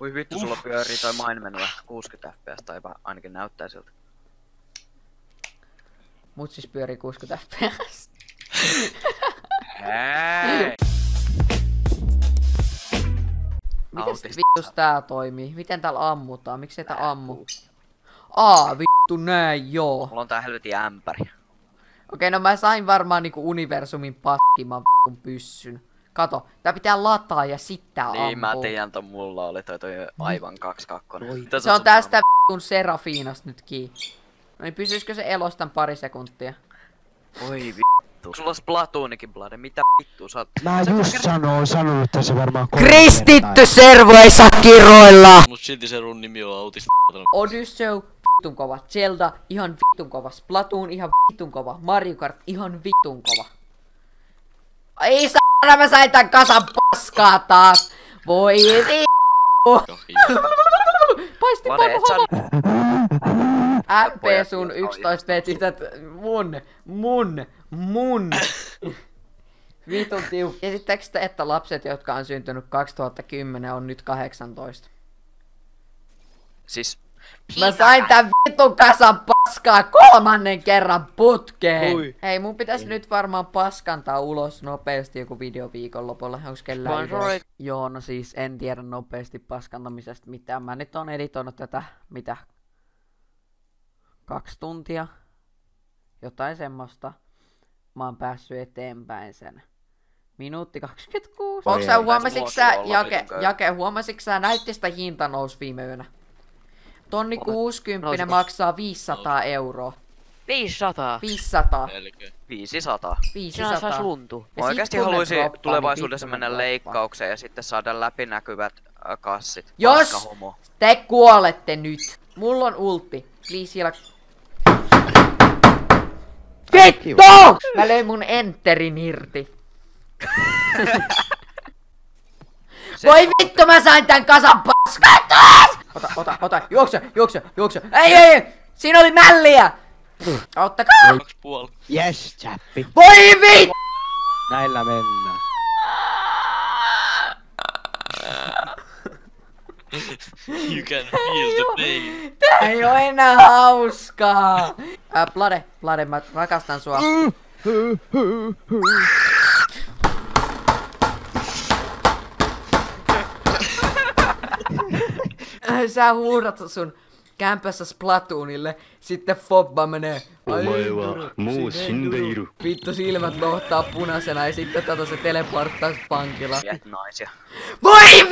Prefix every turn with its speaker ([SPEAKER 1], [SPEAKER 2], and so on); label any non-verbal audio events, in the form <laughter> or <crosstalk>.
[SPEAKER 1] Voi vittu, sulla pyörii toi mainmenu 60 fps tai ainakin näyttää siltä.
[SPEAKER 2] Mut siis pyörii 60 fps. <laughs>
[SPEAKER 1] Hei!
[SPEAKER 2] Miten
[SPEAKER 1] Autista.
[SPEAKER 2] vittus tää toimii? Miten täällä ammutaan? Miksi tää ammu? Aa, vittu näin joo.
[SPEAKER 1] Mulla on tää helvetin ämpäri.
[SPEAKER 2] Okei, no mä sain varmaan niinku universumin paskimman vittun pyssyn. Kato, tää pitää lataa ja sitten ampua.
[SPEAKER 1] Niin mä tiedän, ton mulla oli toi, toi aivan 2-2.
[SPEAKER 2] Se on tästä vittun Serafiinasta nyt kiinni. No niin pysyisikö se elostan pari sekuntia?
[SPEAKER 1] Oi vittu. Sulla on Splatoonikin blade, mitä vittu sä oot...
[SPEAKER 3] Mä
[SPEAKER 1] sä
[SPEAKER 3] just sanoin, että se varmaan
[SPEAKER 2] Kristitty servo ei saa kiroilla!
[SPEAKER 4] Mut silti se run nimi on autist.
[SPEAKER 2] Odyssey, vittun kova. Zelda, ihan vittun kova. Splatoon, ihan vittun kova. Mario Kart, ihan vittun kova. Ei saada, mä sain tän kasan paskaa taas! Voi vi... Paisti
[SPEAKER 1] sä...
[SPEAKER 2] MP sun 11 petitet mun, mun, mun. Vitun tiu. Esittääkö sitä, että lapset, jotka on syntynyt 2010, on nyt 18?
[SPEAKER 1] Siis...
[SPEAKER 2] Mä sain tän vitun kasan paskaa kolmannen kerran putkeen.
[SPEAKER 1] Ui.
[SPEAKER 2] Hei, mun pitäisi nyt varmaan paskantaa ulos nopeasti joku video viikonlopulla. Onks kellään. Joo, no siis en tiedä nopeasti paskantamisesta mitään. Mä nyt on editoinut tätä, mitä? Kaksi tuntia. Jotain semmoista. Mä oon päässyt eteenpäin sen. Minuutti 26.
[SPEAKER 3] Oi
[SPEAKER 2] Onko sä huomasitko sä, Jake. Jake, huomasitko sä, näytti sitä hinta nousi viime yönä? Tonni
[SPEAKER 1] Olet-
[SPEAKER 2] 60
[SPEAKER 1] Nousiko?
[SPEAKER 2] maksaa 500 euroa.
[SPEAKER 5] 500.
[SPEAKER 2] 500.
[SPEAKER 1] 500.
[SPEAKER 2] 500.
[SPEAKER 5] Sinä saisi luntu.
[SPEAKER 1] Mä
[SPEAKER 2] ne
[SPEAKER 1] haluaisin
[SPEAKER 2] droppaa, niin
[SPEAKER 1] tulevaisuudessa
[SPEAKER 2] ne
[SPEAKER 1] mennä leikkaukseen ja sitten saada läpinäkyvät äh, kassit.
[SPEAKER 2] Jos te kuolette nyt, mulla on ultti. Please heal. Vittu! Mä löin mun enterin irti. <laughs> Voi vittu, mä sain tän kasan paskaa taas! Ota, ota, ota, juokse, juokse, juokse. Ei, ei, ei! Siinä oli mälliä! Auttakaa!
[SPEAKER 4] Kaksi puoli.
[SPEAKER 3] Yes, chappi.
[SPEAKER 2] Voi vittu!
[SPEAKER 3] Näillä mennään. <laughs>
[SPEAKER 4] You can feel the pain.
[SPEAKER 2] Tää ei oo enää hauskaa! Ää, Blade, Blade, mä rakastan sua. <laughs> Sä huudat sun kämpässä Splatoonille, sitten Fobba menee. "Ai, Enduro, Enduro." Vittu silmät lohtaa punaisena ja sitten tota se teleporttaa pankilla.
[SPEAKER 1] Naisia.
[SPEAKER 2] Voi